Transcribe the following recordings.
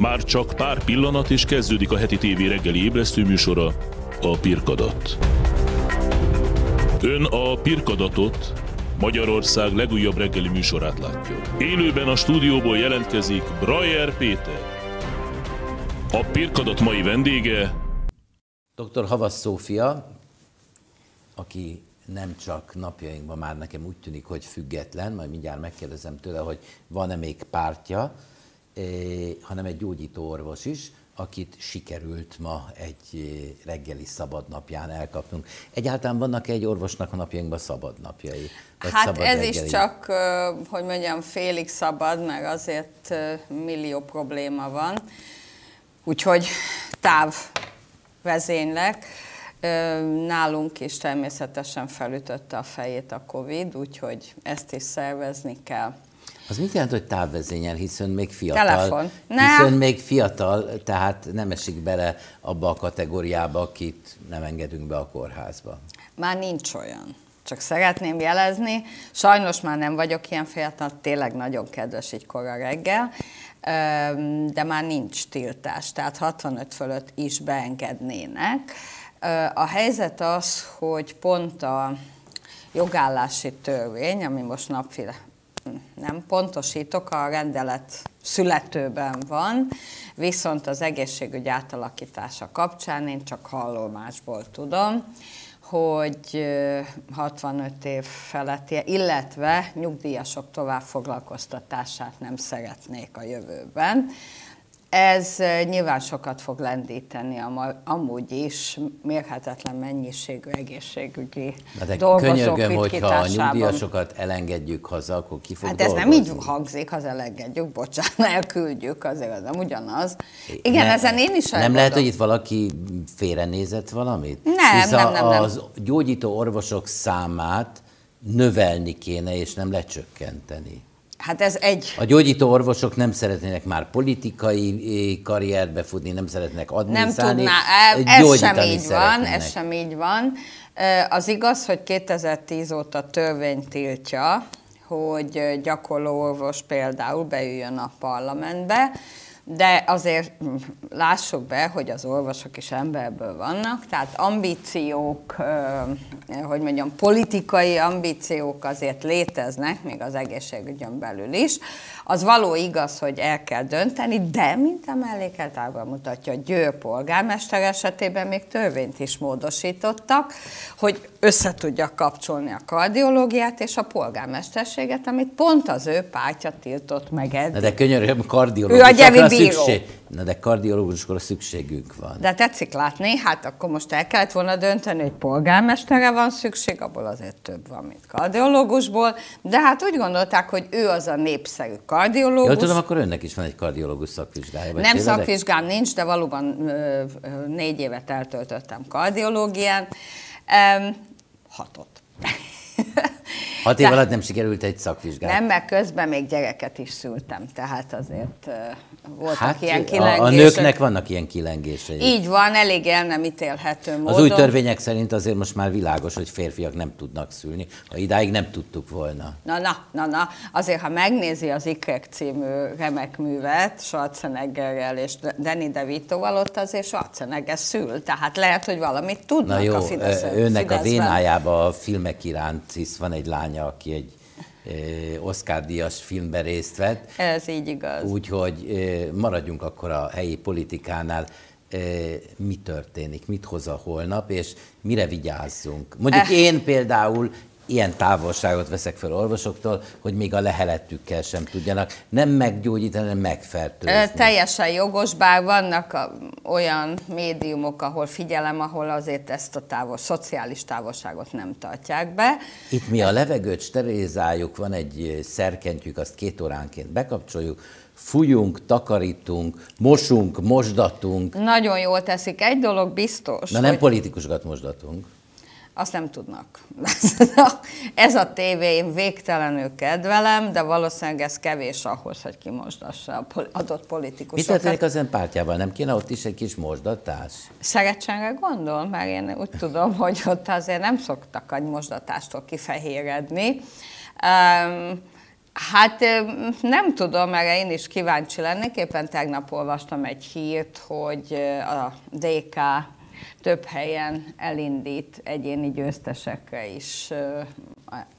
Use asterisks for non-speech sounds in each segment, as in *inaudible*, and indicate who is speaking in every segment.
Speaker 1: Már csak pár pillanat és kezdődik a heti tévé reggeli ébresztő műsora, a Pirkadat. Ön a Pirkadatot, Magyarország legújabb reggeli műsorát látja. Élőben a stúdióból jelentkezik Brajer Péter. A Pirkadat mai vendége
Speaker 2: Dr. Havas Szófia, aki nem csak napjainkban már nekem úgy tűnik, hogy független, majd mindjárt megkérdezem tőle, hogy van-e még pártja, hanem egy gyógyító orvos is, akit sikerült ma egy reggeli szabad napján elkapnunk. Egyáltalán vannak egy orvosnak a napjainkban szabad napjai?
Speaker 3: Vagy hát szabad ez reggeli? is csak, hogy mondjam, félig szabad, meg azért millió probléma van. Úgyhogy távvezénylek. Nálunk is természetesen felütötte a fejét a Covid, úgyhogy ezt is szervezni kell.
Speaker 2: Az mit jelent, hogy távvezényel, hiszen még fiatal?
Speaker 3: Telefon.
Speaker 2: Hiszen még fiatal, tehát nem esik bele abba a kategóriába, akit nem engedünk be a kórházba.
Speaker 3: Már nincs olyan. Csak szeretném jelezni, sajnos már nem vagyok ilyen fiatal, tényleg nagyon kedves egy kora reggel, de már nincs tiltás, tehát 65 fölött is beengednének. A helyzet az, hogy pont a jogállási törvény, ami most napféle nem pontosítok, a rendelet születőben van, viszont az egészségügy átalakítása kapcsán én csak hallomásból tudom, hogy 65 év feletti, illetve nyugdíjasok továbbfoglalkoztatását nem szeretnék a jövőben. Ez nyilván sokat fog lendíteni amúgy is mérhetetlen mennyiségű egészségügyi Na de dolgozók könyörgöm,
Speaker 2: hogyha a nyugdíjasokat elengedjük haza, akkor ki fog
Speaker 3: Hát ez nem így hangzik, ha elengedjük, bocsánat, *laughs* elküldjük, azért az nem ugyanaz. Igen, ne, ezen én is
Speaker 2: Nem lehet, hogy itt valaki félrenézett valamit?
Speaker 3: Nem, Hisz nem, nem, nem.
Speaker 2: az gyógyító orvosok számát növelni kéne, és nem lecsökkenteni.
Speaker 3: Hát ez egy...
Speaker 2: A gyógyító orvosok nem szeretnének már politikai eh, karrierbe futni, nem szeretnek adminisztrálni. Nem
Speaker 3: tudná, ez sem így van, ez sem így van. Az igaz, hogy 2010 óta törvény tiltja, hogy gyakorló orvos például beüljön a parlamentbe, de azért lássuk be, hogy az orvosok is emberből vannak, tehát ambíciók, hogy mondjam, politikai ambíciók azért léteznek, még az egészségügyön belül is. Az való igaz, hogy el kell dönteni, de mint a mellékeltárban mutatja, a Győr polgármester esetében még törvényt is módosítottak, hogy össze tudja kapcsolni a kardiológiát és a polgármesterséget, amit pont az ő pártja tiltott meg eddig.
Speaker 2: De könyörgöm, kardiológusokra szükség. Na de kardiológusokra szükségünk van.
Speaker 3: De tetszik látni, hát akkor most el kellett volna dönteni, hogy polgármesterre van szükség, abból azért több van, mint kardiológusból, de hát úgy gondolták, hogy ő az a népszerű kardiológus.
Speaker 2: Jól tudom, akkor önnek is van egy kardiológus szakvizsgája.
Speaker 3: Nem tévedek? szakvizsgám nincs, de valóban ö, ö, négy évet eltöltöttem kardiológián. Um, hatot.
Speaker 2: Hat év alatt nem sikerült egy szakvizsgát.
Speaker 3: Nem, mert közben még gyereket is szültem, tehát azért uh, voltak hát, ilyen kilengések.
Speaker 2: A nőknek vannak ilyen kilengései.
Speaker 3: Így van, elég el nem ítélhető módon.
Speaker 2: Az új törvények szerint azért most már világos, hogy férfiak nem tudnak szülni. Ha idáig nem tudtuk volna.
Speaker 3: Na, na, na, na. Azért, ha megnézi az Ikrek című remek művet, Schwarzeneggerrel és Danny DeVito-val, ott azért Schwarzenegger szül. Tehát lehet, hogy valamit tudnak
Speaker 2: na jó,
Speaker 3: a Fidesz
Speaker 2: önnek Fideszben. a vénájába a filmek iránt hisz van egy lánya, aki egy Oscar-díjas filmben részt vett.
Speaker 3: Ez így igaz.
Speaker 2: Úgyhogy maradjunk akkor a helyi politikánál. Mi történik, mit hoz a holnap, és mire vigyázzunk? Mondjuk eh. én például ilyen távolságot veszek fel orvosoktól, hogy még a lehelettükkel sem tudjanak nem meggyógyítani, hanem megfertőzni.
Speaker 3: Teljesen jogos, bár vannak olyan médiumok, ahol figyelem, ahol azért ezt a távol, szociális távolságot nem tartják be.
Speaker 2: Itt mi a levegőt sterilizáljuk, van egy szerkentjük, azt két óránként bekapcsoljuk, fújunk, takarítunk, mosunk, mosdatunk.
Speaker 3: Nagyon jól teszik. Egy dolog biztos.
Speaker 2: Na nem hogy... politikusokat mosdatunk
Speaker 3: azt nem tudnak. *laughs* ez a tévé, én végtelenül kedvelem, de valószínűleg ez kevés ahhoz, hogy kimosdassa a adott politikusokat.
Speaker 2: Mi történik az ön pártjával? Nem kéne ott is egy kis mosdatás?
Speaker 3: Szeretségre gondol, mert én úgy tudom, hogy ott azért nem szoktak egy mosdatástól kifehéredni. Um, Hát nem tudom, mert én is kíváncsi lennék. Éppen tegnap olvastam egy hírt, hogy a DK több helyen elindít egyéni győztesekre is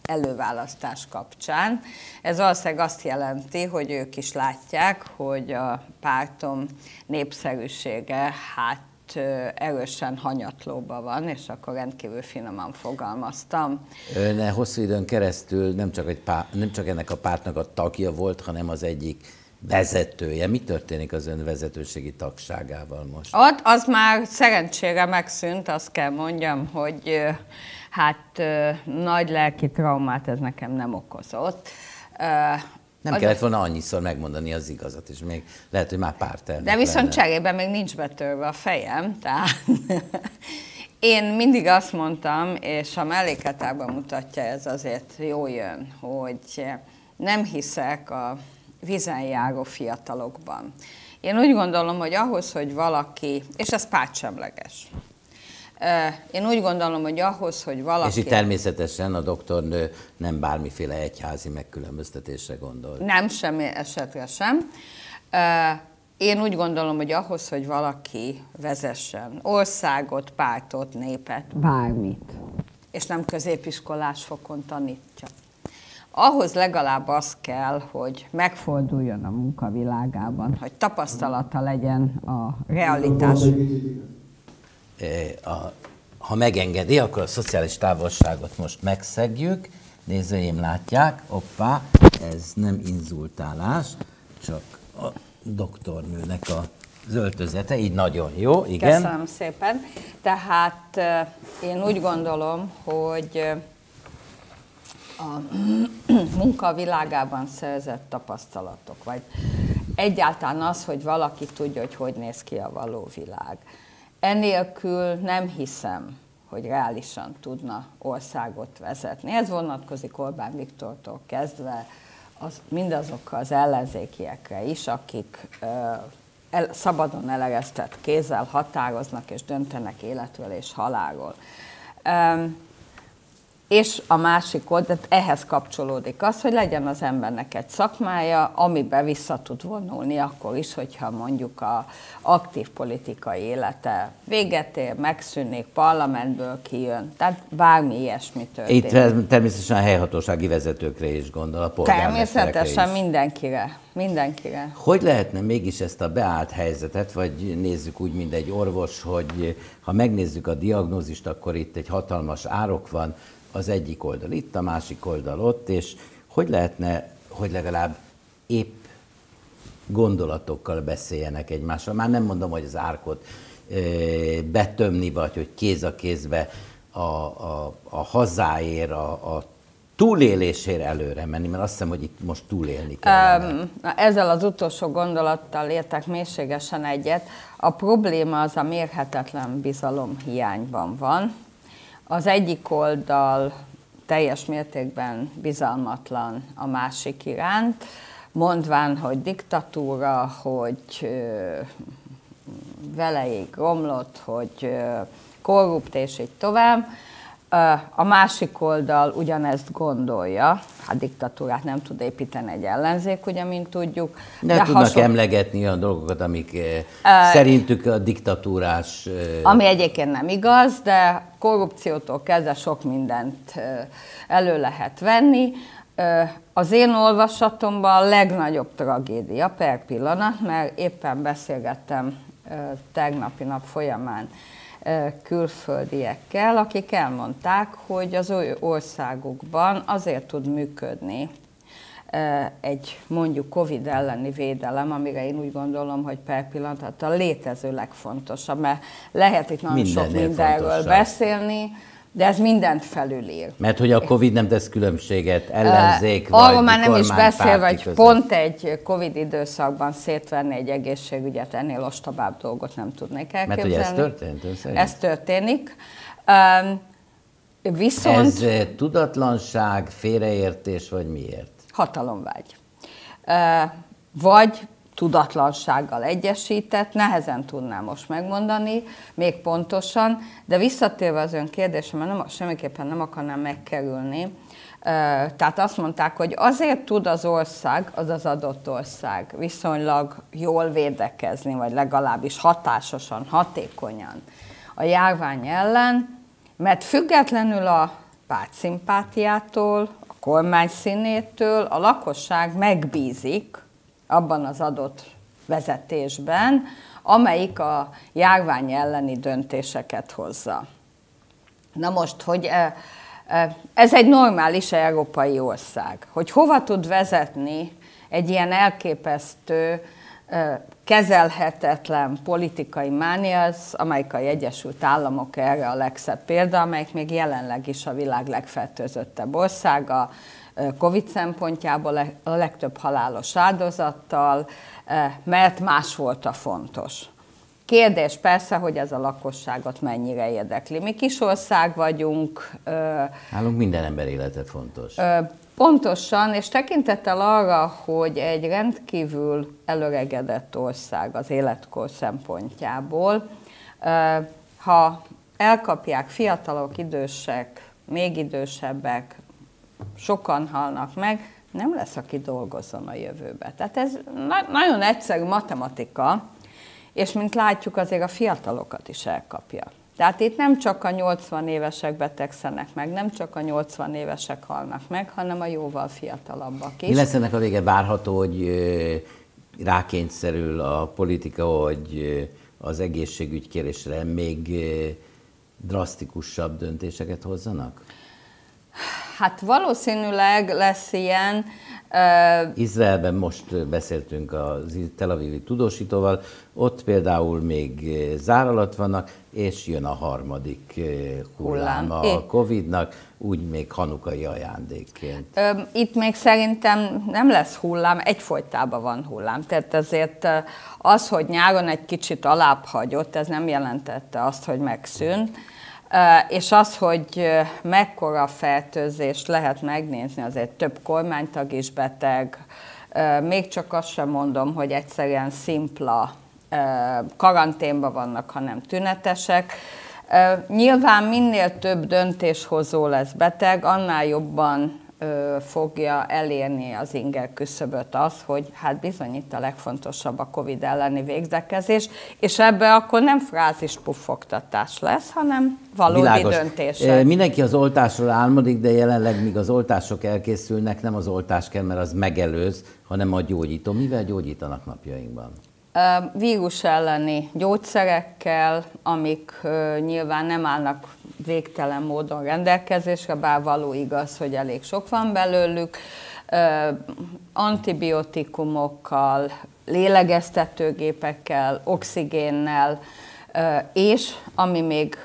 Speaker 3: előválasztás kapcsán. Ez valószínűleg azt jelenti, hogy ők is látják, hogy a pártom népszerűsége hát erősen hanyatlóba van, és akkor rendkívül finoman fogalmaztam.
Speaker 2: Ön hosszú időn keresztül nem csak, egy pár, nem csak ennek a pártnak a tagja volt, hanem az egyik vezetője. Mi történik az ön vezetőségi tagságával most?
Speaker 3: Ott az már szerencsére megszűnt, azt kell mondjam, hogy hát nagy lelki traumát ez nekem nem okozott.
Speaker 2: Nem az kellett volna annyiszor megmondani az igazat, és még lehet, hogy már párt
Speaker 3: De viszont lenne. cserében még nincs betörve a fejem, tehát *laughs* én mindig azt mondtam, és a melléketában mutatja ez azért jó jön, hogy nem hiszek a vizen járó fiatalokban. Én úgy gondolom, hogy ahhoz, hogy valaki, és ez pártsemleges, én úgy gondolom, hogy ahhoz, hogy valaki...
Speaker 2: És itt természetesen a doktornő nem bármiféle egyházi megkülönböztetésre gondol.
Speaker 3: Nem, semmi esetre sem. Én úgy gondolom, hogy ahhoz, hogy valaki vezessen országot, pártot, népet, bármit, és nem középiskolás fokon tanítja, ahhoz legalább az kell, hogy megforduljon a munkavilágában, hogy tapasztalata legyen a realitás
Speaker 2: ha megengedi, akkor a szociális távolságot most megszegjük. Nézőim látják, oppá, ez nem inzultálás, csak a doktornőnek a zöltözete, így nagyon jó, igen.
Speaker 3: Köszönöm szépen. Tehát én úgy gondolom, hogy a *clears throat* munka világában szerzett tapasztalatok, vagy egyáltalán az, hogy valaki tudja, hogy hogy néz ki a való világ Enélkül nem hiszem, hogy reálisan tudna országot vezetni. Ez vonatkozik Orbán Viktortól kezdve az, mindazokkal az ellenzékiekre is, akik ö, el, szabadon elegeztett kézzel határoznak és döntenek életről és halálról. Ö, és a másik oldal, ehhez kapcsolódik az, hogy legyen az embernek egy szakmája, amiben vissza tud vonulni akkor is, hogyha mondjuk a aktív politikai élete véget ér, megszűnik, parlamentből kijön, tehát bármi ilyesmi történik.
Speaker 2: Itt természetesen a helyhatósági vezetőkre is gondol, a
Speaker 3: Természetesen is. mindenkire, mindenkire.
Speaker 2: Hogy lehetne mégis ezt a beállt helyzetet, vagy nézzük úgy, mint egy orvos, hogy ha megnézzük a diagnózist, akkor itt egy hatalmas árok van, az egyik oldal itt, a másik oldal ott, és hogy lehetne, hogy legalább épp gondolatokkal beszéljenek egymással. Már nem mondom, hogy az árkot betömni, vagy hogy kéz a kézbe a, a, a hazáért, a, a túlélésére előre menni, mert azt hiszem, hogy itt most túlélni kell. Um,
Speaker 3: ezzel az utolsó gondolattal értek mélységesen egyet. A probléma az a mérhetetlen bizalom hiányban van. Az egyik oldal teljes mértékben bizalmatlan a másik iránt, mondván, hogy diktatúra, hogy veleig romlott, hogy korrupt, és így tovább. A másik oldal ugyanezt gondolja, hát diktatúrát nem tud építeni egy ellenzék, ugye, mint tudjuk.
Speaker 2: De, de tudnak hason... emlegetni olyan dolgokat, amik uh, szerintük a diktatúrás... Uh...
Speaker 3: Ami egyébként nem igaz, de korrupciótól kezdve sok mindent uh, elő lehet venni. Uh, az én olvasatomban a legnagyobb tragédia per pillanat, mert éppen beszélgettem uh, tegnapi nap folyamán külföldiekkel, akik elmondták, hogy az ő országukban azért tud működni egy mondjuk Covid elleni védelem, amire én úgy gondolom, hogy per pillanat a létező legfontosabb, mert lehet itt nagyon sok mindenről fontosabb. beszélni, de ez mindent felülír.
Speaker 2: Mert hogy a Covid nem tesz különbséget, ellenzék uh, vagy
Speaker 3: Arról már nem is beszél, hogy között. pont egy Covid időszakban szétvenni egy egészségügyet, ennél ostabább dolgot nem tudnék elképzelni.
Speaker 2: Mert hogy ez történt?
Speaker 3: Ez történik. Um,
Speaker 2: viszont... Ez tudatlanság, félreértés, vagy miért?
Speaker 3: Hatalomvágy. Uh, vagy tudatlansággal egyesített, nehezen tudnám most megmondani, még pontosan, de visszatérve az ön kérdésem, mert nem, semmiképpen nem akarnám megkerülni, Tehát azt mondták, hogy azért tud az ország, az az adott ország viszonylag jól védekezni, vagy legalábbis hatásosan, hatékonyan a járvány ellen, mert függetlenül a pártszimpátiától, a kormány színétől a lakosság megbízik abban az adott vezetésben, amelyik a járvány elleni döntéseket hozza. Na most, hogy ez egy normális európai ország. Hogy hova tud vezetni egy ilyen elképesztő, kezelhetetlen politikai mánia, az amerikai Egyesült Államok erre a legszebb példa, amelyik még jelenleg is a világ legfertőzöttebb országa, Covid szempontjából a legtöbb halálos áldozattal, mert más volt a fontos. Kérdés persze, hogy ez a lakosságot mennyire érdekli. Mi kis ország vagyunk.
Speaker 2: Nálunk minden ember élete fontos.
Speaker 3: Pontosan, és tekintettel arra, hogy egy rendkívül előregedett ország az életkor szempontjából, ha elkapják fiatalok, idősek, még idősebbek, sokan halnak meg, nem lesz, aki dolgozzon a jövőbe. Tehát ez na- nagyon egyszerű matematika, és mint látjuk, azért a fiatalokat is elkapja. Tehát itt nem csak a 80 évesek betegszenek meg, nem csak a 80 évesek halnak meg, hanem a jóval fiatalabbak is.
Speaker 2: Mi lesz ennek a vége? Várható, hogy rákényszerül a politika, hogy az egészségügy kérésre még drasztikusabb döntéseket hozzanak?
Speaker 3: Hát valószínűleg lesz ilyen.
Speaker 2: Izraelben most beszéltünk a Tel Avivi tudósítóval, ott például még zár alatt vannak, és jön a harmadik hullám, a Covid-nak, úgy még hanukai ajándékként.
Speaker 3: Itt még szerintem nem lesz hullám, egyfolytában van hullám. Tehát azért az, hogy nyáron egy kicsit alább hagyott, ez nem jelentette azt, hogy megszűnt és az, hogy mekkora fertőzést lehet megnézni, azért több kormánytag is beteg, még csak azt sem mondom, hogy egyszerűen szimpla karanténban vannak, hanem tünetesek. Nyilván minél több döntéshozó lesz beteg, annál jobban fogja elérni az inger küszöböt az, hogy hát bizony itt a legfontosabb a Covid elleni végzekezés, és ebbe akkor nem frázis puffogtatás lesz, hanem valódi Világos. döntések.
Speaker 2: Mindenki az oltásról álmodik, de jelenleg míg az oltások elkészülnek, nem az oltás kell, mert az megelőz, hanem a gyógyító. Mivel gyógyítanak napjainkban?
Speaker 3: Vírus elleni gyógyszerekkel, amik nyilván nem állnak végtelen módon rendelkezésre, bár való igaz, hogy elég sok van belőlük, antibiotikumokkal, lélegeztetőgépekkel, oxigénnel, és ami még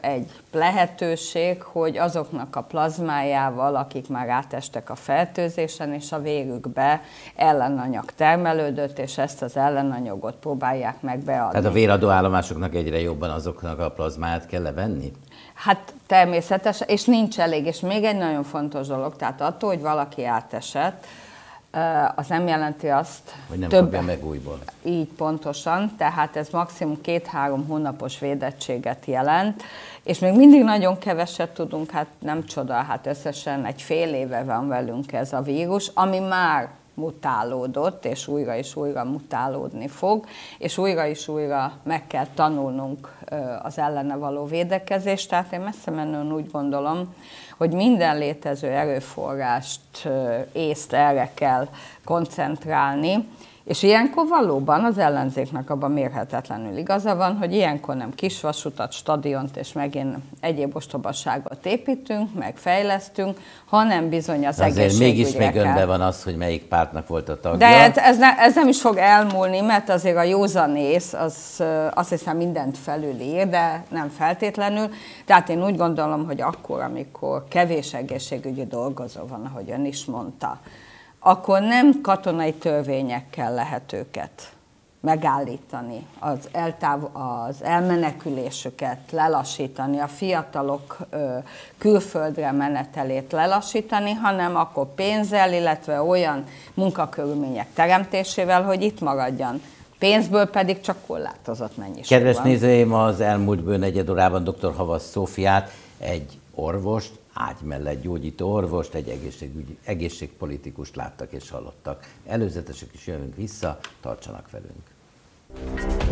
Speaker 3: egy lehetőség, hogy azoknak a plazmájával, akik már átestek a fertőzésen, és a végükbe ellenanyag termelődött, és ezt az ellenanyagot próbálják meg beadni.
Speaker 2: Tehát a véradó állomásoknak egyre jobban azoknak a plazmáját kell levenni?
Speaker 3: Hát természetesen, és nincs elég. És még egy nagyon fontos dolog, tehát attól, hogy valaki átesett, az nem jelenti azt...
Speaker 2: Hogy nem több, kapja meg újból.
Speaker 3: Így pontosan, tehát ez maximum két-három hónapos védettséget jelent, és még mindig nagyon keveset tudunk, hát nem csoda, hát összesen egy fél éve van velünk ez a vírus, ami már mutálódott, és újra és újra mutálódni fog, és újra és újra meg kell tanulnunk az ellene való védekezést. Tehát én messze menően úgy gondolom, hogy minden létező erőforrást, észt erre kell koncentrálni, és ilyenkor valóban az ellenzéknek abban mérhetetlenül igaza van, hogy ilyenkor nem kisvasutat, stadiont és megint egyéb ostobasságot építünk, meg fejlesztünk, hanem bizony az Azért
Speaker 2: mégis még önben van az, hogy melyik pártnak volt a tagja.
Speaker 3: De ez, ez, ne, ez nem is fog elmúlni, mert azért a józanész az azt hiszem mindent felülír, de nem feltétlenül. Tehát én úgy gondolom, hogy akkor, amikor kevés egészségügyi dolgozó van, ahogy ön is mondta, akkor nem katonai törvényekkel lehet őket megállítani, az, eltáv, az elmenekülésüket lelassítani, a fiatalok ö, külföldre menetelét lelassítani, hanem akkor pénzzel, illetve olyan munkakörülmények teremtésével, hogy itt maradjan. Pénzből pedig csak korlátozott mennyiség
Speaker 2: Kedves van. nézőim, az elmúlt bő negyed órában dr. Havas Szófiát, egy orvost, ágy mellett gyógyító orvost, egy egészségügy, egészségpolitikust láttak és hallottak. Előzetesek is jövünk vissza, tartsanak velünk!